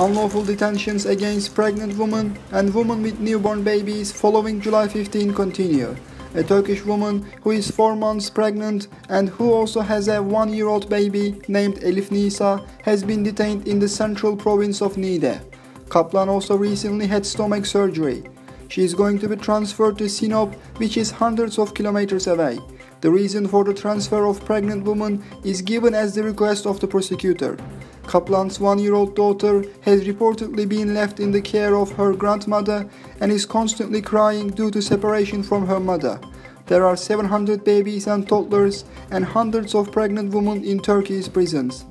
Unlawful detentions against pregnant women and women with newborn babies following July 15 continue. A Turkish woman who is 4 months pregnant and who also has a 1 year old baby named Elif Nisa has been detained in the central province of Niğde. Kaplan also recently had stomach surgery. She is going to be transferred to Sinop, which is hundreds of kilometers away. The reason for the transfer of pregnant woman is given as the request of the prosecutor. Kaplan's one-year-old daughter has reportedly been left in the care of her grandmother and is constantly crying due to separation from her mother. There are 700 babies and toddlers and hundreds of pregnant women in Turkey's prisons.